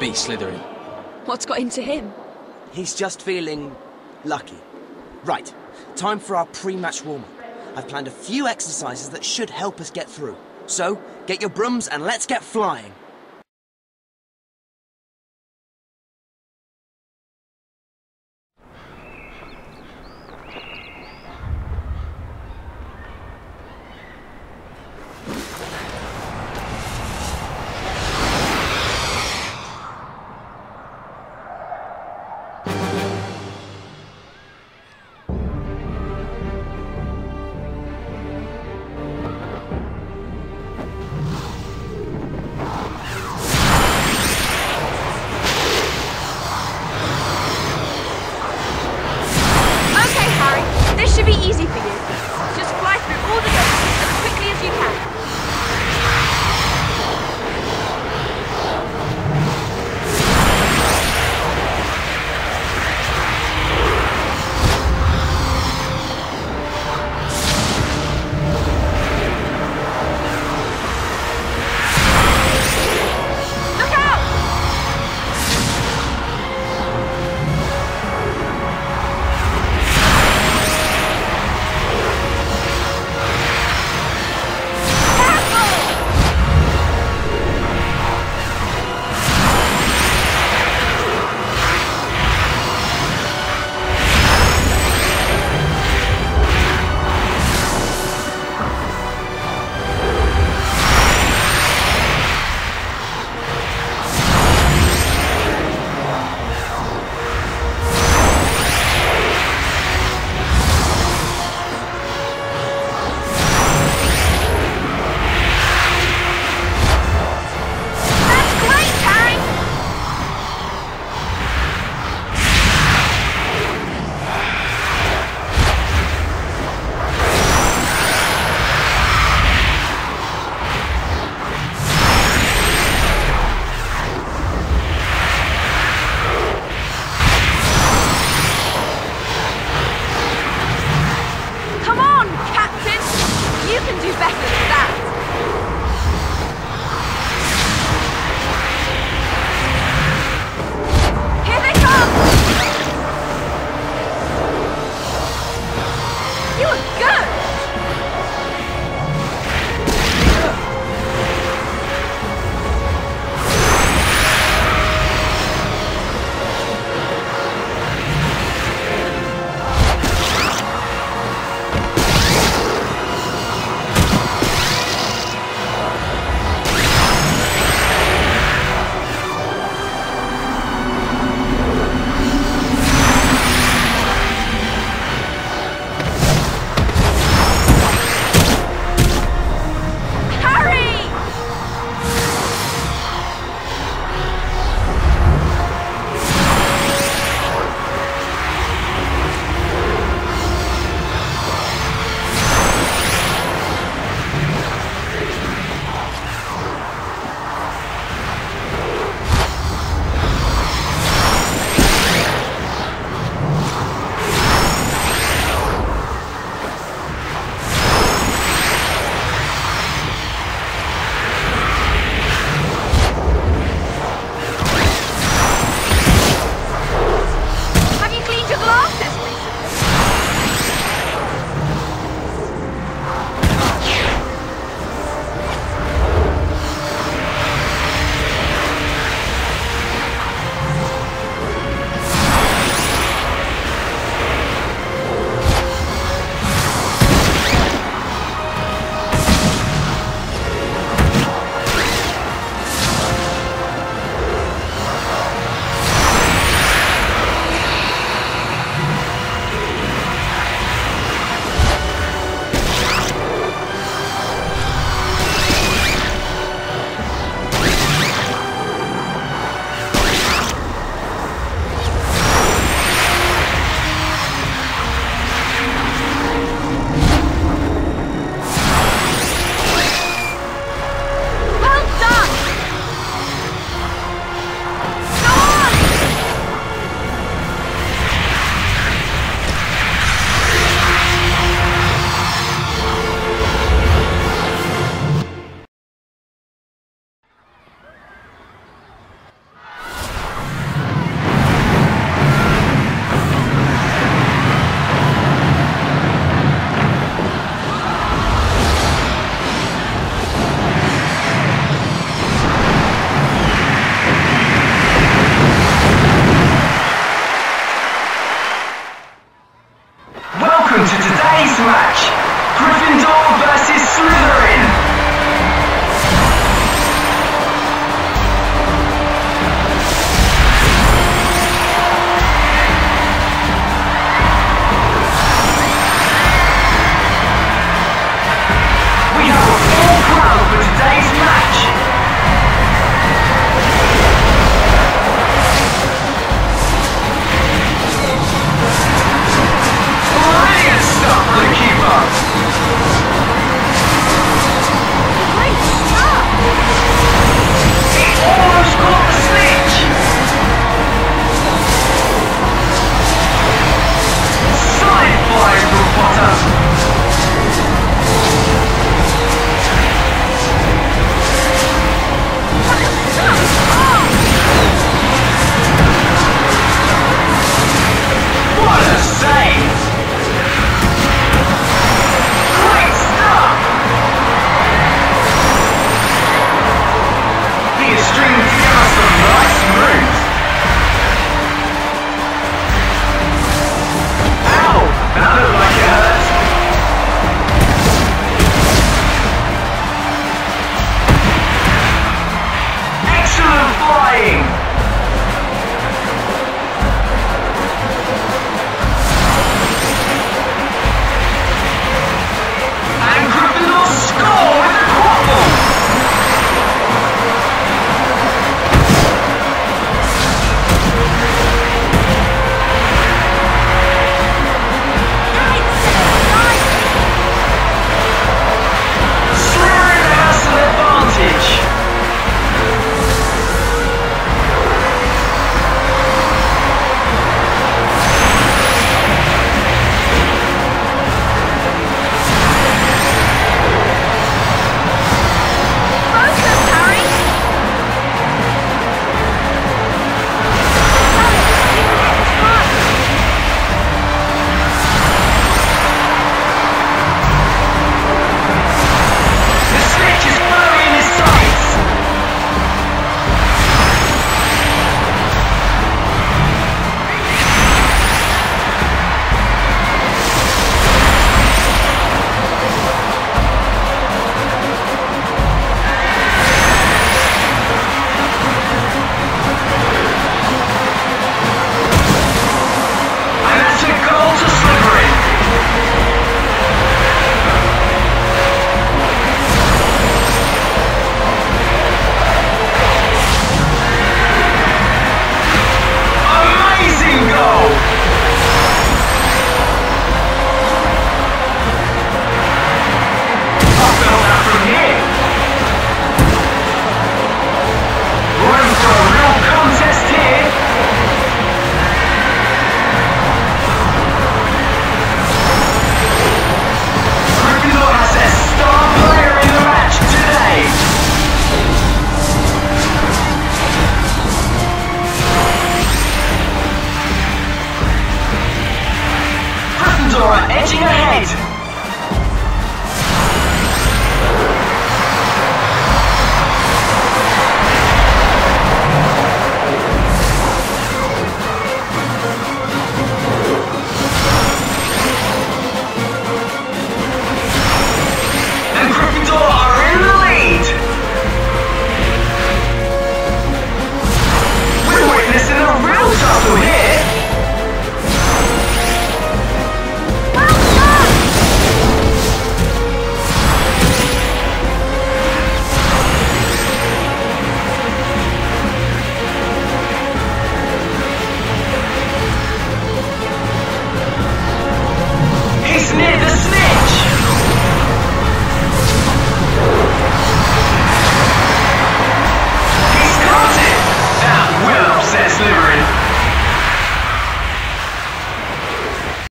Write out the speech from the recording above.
be Slytherin. What's got into him? He's just feeling lucky. Right, time for our pre-match warm-up. I've planned a few exercises that should help us get through. So, get your brooms and let's get flying.